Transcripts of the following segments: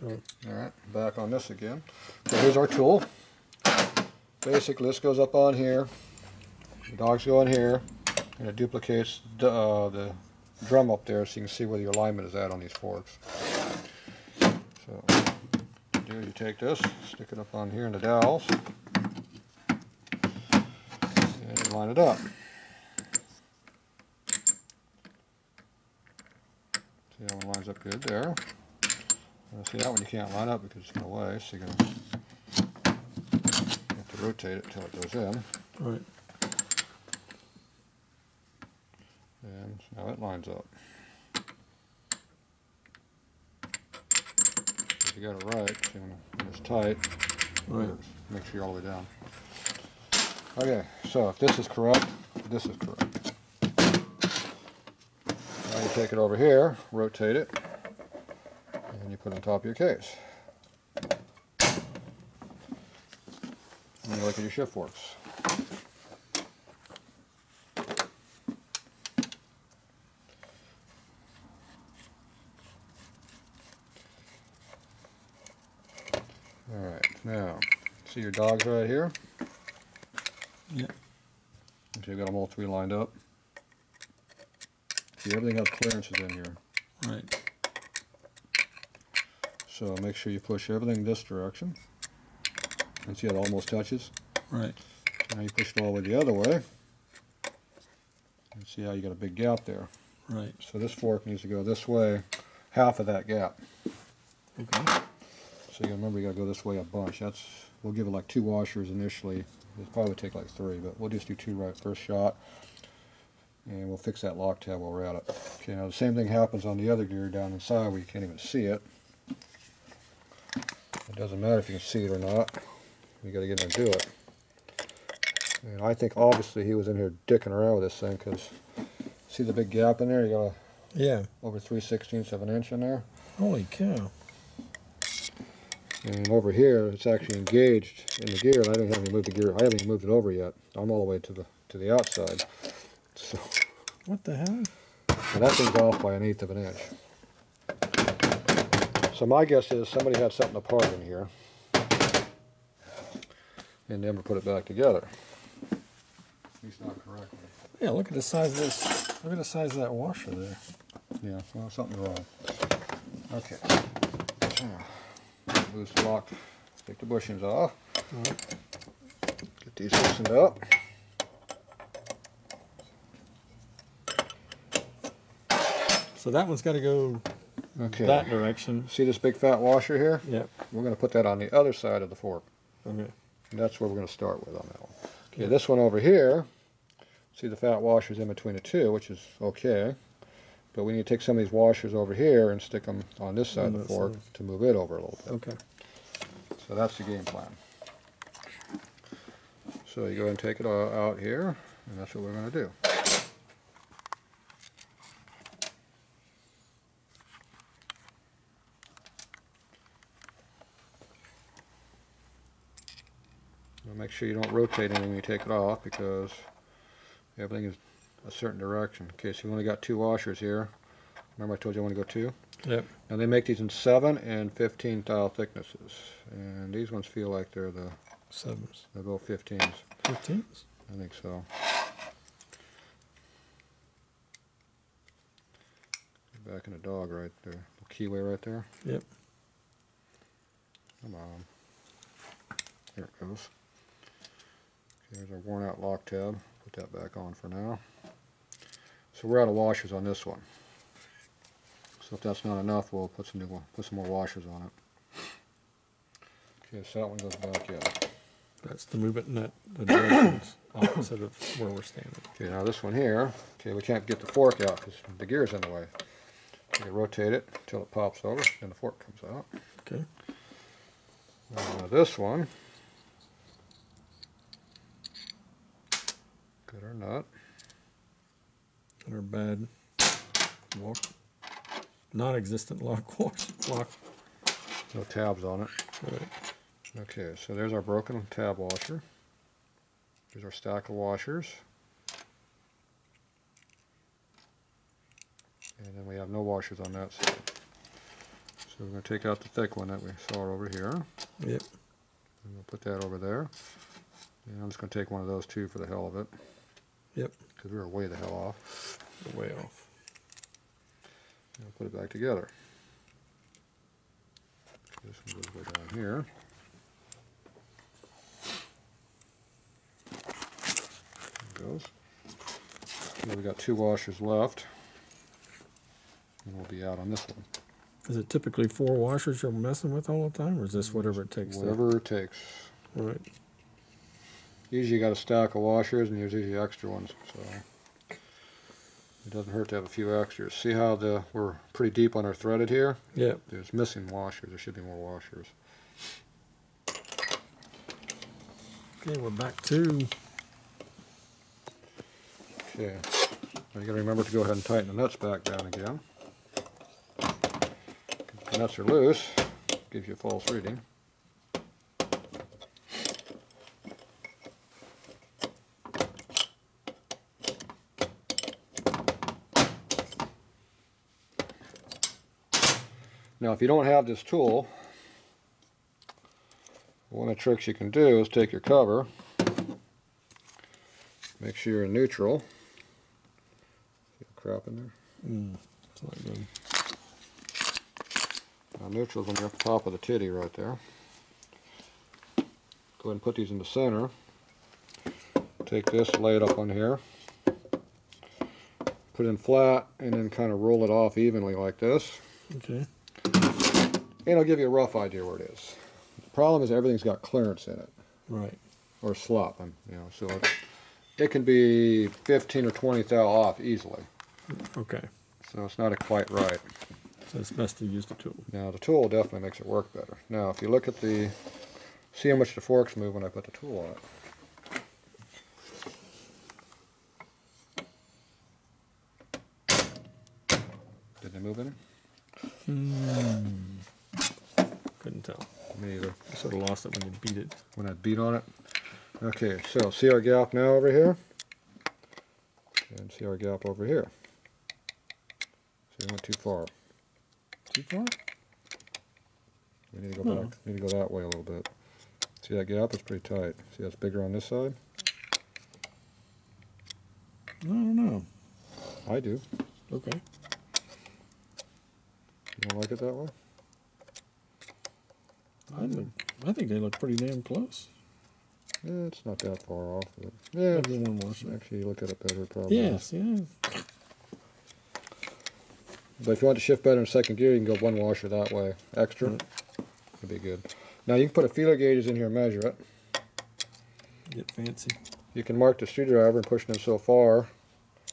Right. Alright, back on this again. So here's our tool. Basically, this goes up on here. The dogs go in here, and it duplicates the, uh, the drum up there so you can see where your alignment is at on these forks. So, do you take this, stick it up on here in the dowels, and you line it up. See that one lines up good there. See that one you can't line up because it's in the way, so you're going to have to rotate it until it goes in. Right. And now it lines up. If you got it right, so when it's tight, Right. make sure you're all the way down. Okay, so if this is correct, this is correct. Now you take it over here, rotate it, put on top of your case. And you look at your shift forks. Alright, now, see your dogs right here? Yep. So you've got them all three lined up. See, everything has clearances in here. Right. So make sure you push everything this direction. And see it almost touches? Right. Now you push it all the way the other way. And see how you got a big gap there. Right. So this fork needs to go this way, half of that gap. Okay. So you remember you gotta go this way a bunch. That's we'll give it like two washers initially. It'll probably take like three, but we'll just do two right first shot. And we'll fix that lock tab while we're at it. Okay, now the same thing happens on the other gear down inside where you can't even see it. It doesn't matter if you can see it or not. You gotta get in there and do it. And I think obviously he was in here dicking around with this thing because see the big gap in there? You got a, Yeah. over 3 sixteenths of an inch in there. Holy cow. And over here, it's actually engaged in the gear. and I didn't have to move the gear. I haven't even moved it over yet. I'm all the way to the to the outside. So What the hell? and that thing's off by an eighth of an inch. So my guess is somebody had something apart in here and never put it back together. At least not correctly. Yeah, look at the size of this. Look at the size of that washer there. Yeah, well, something's wrong. Okay. Loose lock. Take the bushings off. Right. Get these loosened up. So that one's got to go Okay. that direction. See this big fat washer here? Yep. We're going to put that on the other side of the fork. Okay. And that's where we're going to start with on that one. Okay, this one over here, see the fat washers in between the two, which is okay. But we need to take some of these washers over here and stick them on this side On of the fork side. to move it over a little bit. Okay. So that's the game plan. So you go ahead and take it all out here, and that's what we're going to do. Make sure you don't rotate anything when you take it off because everything is a certain direction. Okay, so you only got two washers here. Remember I told you I want to go two? Yep. Now they make these in 7 and 15 thou thicknesses. And these ones feel like they're the, Sevens. they're both 15s. Fifteens. I think so. Back in the dog right there. The keyway right there. Yep. Come on. There it goes. Okay, there's our worn out lock tab. Put that back on for now. So we're out of washers on this one. So if that's not enough, we'll put some new one, put some more washers on it. Okay, so that one goes back in. That's the movement in that the directions opposite of where we're standing. Okay, now this one here, okay, we can't get the fork out because the gear's in the way. Okay, rotate it until it pops over, and the fork comes out. Okay. Now this one, good or not, Or bad lock. Non-existent lock wash. Lock. no tabs on it. Right. Okay, so there's our broken tab washer. There's our stack of washers. And then we have no washers on that side. So So we're going to take out the thick one that we saw over here. Yep. And we'll put that over there. And I'm just going to take one of those two for the hell of it. Yep. Because we were way the hell off. Way off. We'll put it back together. This one goes way down here. There it goes. Now we got two washers left. And we'll be out on this one. Is it typically four washers you're messing with all the time, or is this whatever it takes? to- Whatever it takes. Right. Usually you got a stack of washers and there's usually extra ones, so it doesn't hurt to have a few extras. See how the we're pretty deep on our threaded here? Yep. There's missing washers. There should be more washers. Okay, we're back to. Okay. Now you gotta remember to go ahead and tighten the nuts back down again. If the nuts are loose, gives you a false reading. Now if you don't have this tool, one of the tricks you can do is take your cover, make sure you're in neutral, See crap in there? Mm, it's not good. Now neutral's on the top of the titty right there. Go ahead and put these in the center. Take this, lay it up on here. Put it in flat and then kind of roll it off evenly like this. Okay. And it'll give you a rough idea where it is. The problem is everything's got clearance in it. Right. Or slop, um, you know, so it, it can be 15 or 20 thou off easily. Okay. So it's not a quite right. So it's best to use the tool. Now the tool definitely makes it work better. Now if you look at the, see how much the forks move when I put the tool on it. Did they move any? Couldn't tell. Me either. I sort of lost it when you beat it. When I beat on it. Okay, so see our gap now over here? And see our gap over here. See, we went too far. Too far? We need to go No. back. Need to go that way a little bit. See that gap? It's pretty tight. See that's bigger on this side? I don't know. I do. Okay. You don't like it that way? I think, I think they look pretty damn close. Yeah, it's not that far off. But yeah, Maybe one more. actually, you look at it better probably. Yes, yeah. But if you want to shift better in second gear, you can go one washer that way. Extra. Right. Would be good. Now you can put a feeler gauges in here and measure it. Get fancy. You can mark the screwdriver and push them so far.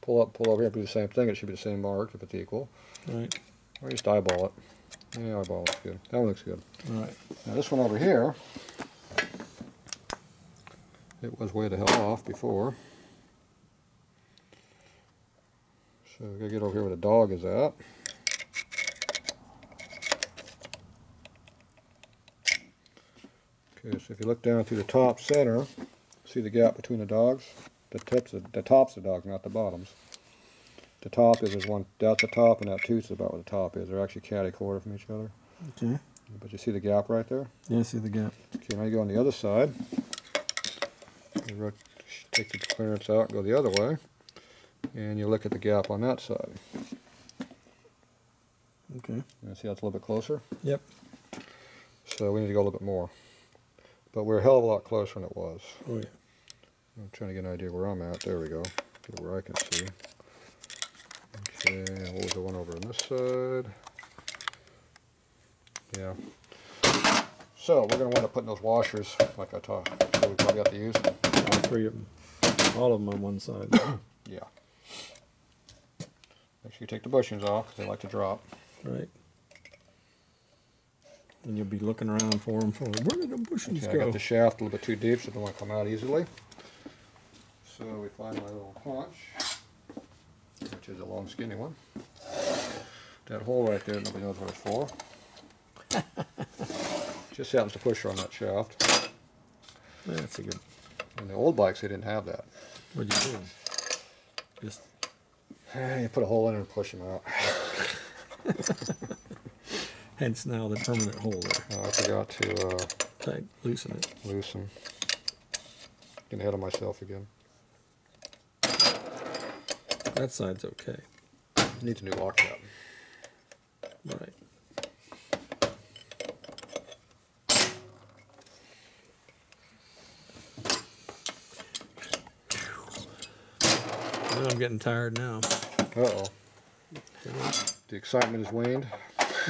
Pull up, pull over here, do the same thing. It should be the same mark if it's equal. Right. Or just eyeball it. Yeah, eyeball looks good. That one looks good. All right. Now this one over here, it was way the hell off before. So we gotta get over here where the dog is at. Okay, so if you look down through the top center, see the gap between the dogs? The tips, of, the tops of the dogs, not the bottoms. The top is, is one, that's the top, and that tooth is about where the top is. They're actually catty quarter from each other. Okay. But you see the gap right there? Yeah, see the gap. Okay, now you go on the other side. You take the clearance out and go the other way. And you look at the gap on that side. Okay. You see that's a little bit closer? Yep. So we need to go a little bit more. But we're a hell of a lot closer than it was. Oh yeah. I'm trying to get an idea where I'm at. There we go. Get where I can see. Okay, what was the one over on this side? Yeah. So we're going to wind up putting those washers, like I talked, so we probably have to use. All three of them. All of them on one side. Yeah. Make sure you take the bushings off because they like to drop. right. And you'll be looking around for them. For where did the bushings Okay, I go? got the shaft a little bit too deep, so it don't want to come out easily. So we find my little punch, which is a long skinny one. That hole right there, nobody knows what it's for. Just happens to push her on that shaft. That's a good. And the old bikes, they didn't have that. What'd you do? Just You put a hole in it and push them out. Hence now the permanent hole there. Uh, I forgot to uh, Tight, loosen it. loosen. Getting ahead of myself again. That side's okay. Needs a new lock tab. Right. Well, I'm getting tired now. Uh oh. The excitement has waned.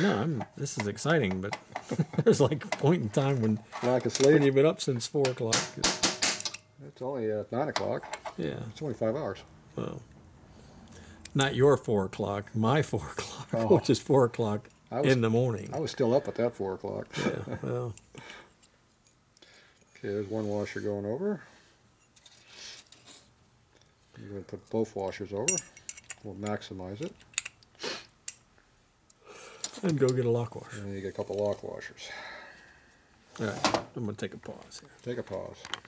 No, I'm. This is exciting, but there's like a point in time when Lack of when sleep. you've been up since four o'clock. It's only uh, nine o'clock. Yeah. It's only five hours. Well, not your four o'clock, my four o'clock, Oh. which is four o'clock oh. I was- in the morning. I was still up at that four o'clock. yeah. Well, Okay, there's one washer going over. You're going to put both washers over. We'll maximize it. and go get a lock washer. And then you get a couple lock washers. All right. I'm gonna take a pause here. Take a pause.